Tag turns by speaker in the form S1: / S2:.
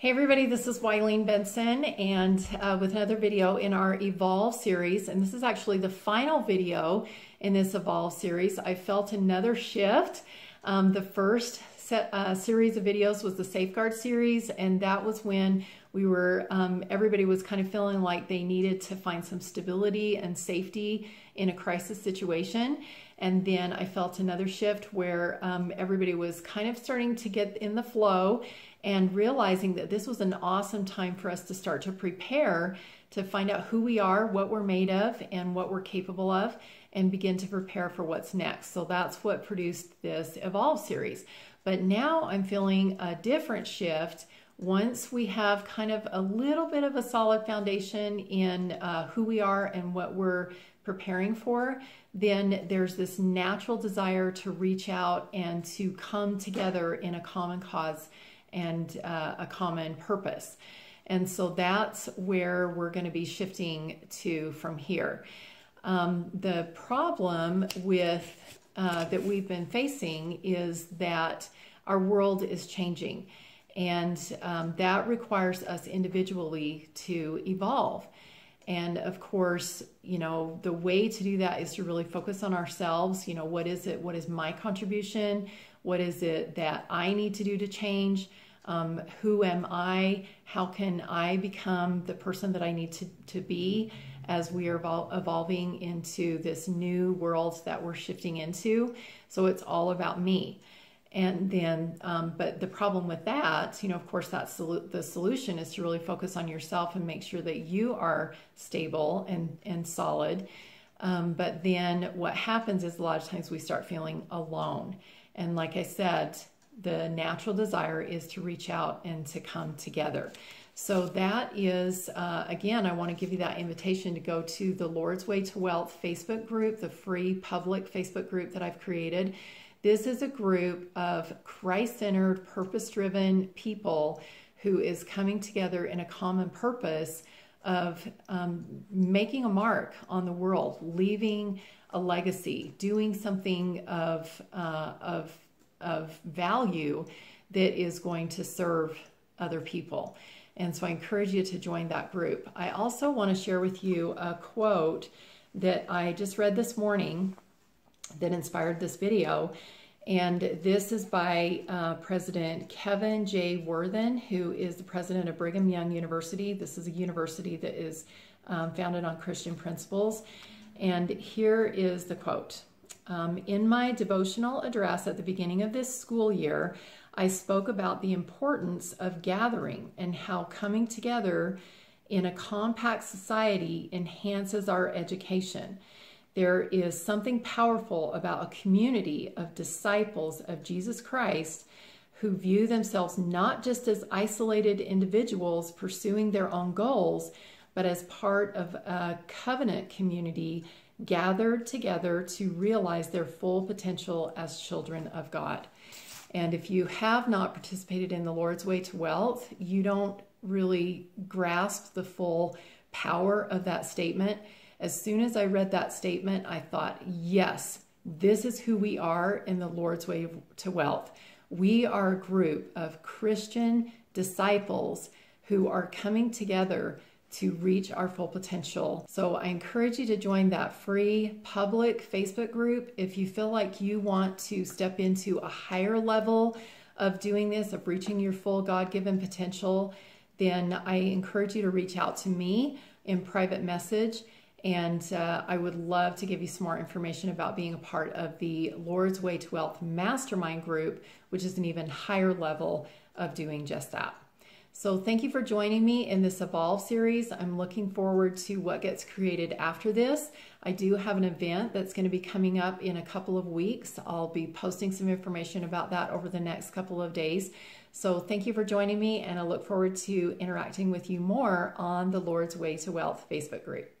S1: Hey everybody, this is Wylene Benson and uh, with another video in our Evolve series. And this is actually the final video in this Evolve series. I felt another shift. Um, the first set, uh, series of videos was the Safeguard series and that was when we were, um, everybody was kind of feeling like they needed to find some stability and safety in a crisis situation. And then I felt another shift where um, everybody was kind of starting to get in the flow and realizing that this was an awesome time for us to start to prepare to find out who we are, what we're made of, and what we're capable of, and begin to prepare for what's next. So that's what produced this Evolve series. But now I'm feeling a different shift once we have kind of a little bit of a solid foundation in uh, who we are and what we're preparing for, then there's this natural desire to reach out and to come together in a common cause and uh, a common purpose. And so that's where we're going to be shifting to from here. Um, the problem with uh, that we've been facing is that our world is changing, and um, that requires us individually to evolve. And of course, you know, the way to do that is to really focus on ourselves. You know, what is it? What is my contribution? What is it that I need to do to change? Um, who am I? How can I become the person that I need to, to be as we are evol- evolving into this new world that we're shifting into? So it's all about me. And then, um, but the problem with that, you know, of course, that's the solution is to really focus on yourself and make sure that you are stable and, and solid. Um, but then what happens is a lot of times we start feeling alone. And like I said, the natural desire is to reach out and to come together. So that is, uh, again, I want to give you that invitation to go to the Lord's Way to Wealth Facebook group, the free public Facebook group that I've created. This is a group of Christ centered, purpose driven people who is coming together in a common purpose of um, making a mark on the world, leaving a legacy, doing something of, uh, of of value that is going to serve other people. And so I encourage you to join that group. I also want to share with you a quote that I just read this morning that inspired this video. And this is by uh, President Kevin J. Worthen, who is the president of Brigham Young University. This is a university that is um, founded on Christian principles. And here is the quote um, in my devotional address at the beginning of this school year, I spoke about the importance of gathering and how coming together in a compact society enhances our education. There is something powerful about a community of disciples of Jesus Christ who view themselves not just as isolated individuals pursuing their own goals, but as part of a covenant community gathered together to realize their full potential as children of God. And if you have not participated in the Lord's Way to Wealth, you don't really grasp the full power of that statement. As soon as I read that statement, I thought, yes, this is who we are in the Lord's Way to Wealth. We are a group of Christian disciples who are coming together to reach our full potential. So I encourage you to join that free public Facebook group if you feel like you want to step into a higher level of doing this, of reaching your full God given potential. Then I encourage you to reach out to me in private message. And uh, I would love to give you some more information about being a part of the Lord's Way to Wealth Mastermind Group, which is an even higher level of doing just that. So thank you for joining me in this Evolve series. I'm looking forward to what gets created after this. I do have an event that's going to be coming up in a couple of weeks. I'll be posting some information about that over the next couple of days. So thank you for joining me and I look forward to interacting with you more on the Lord's Way to Wealth Facebook group.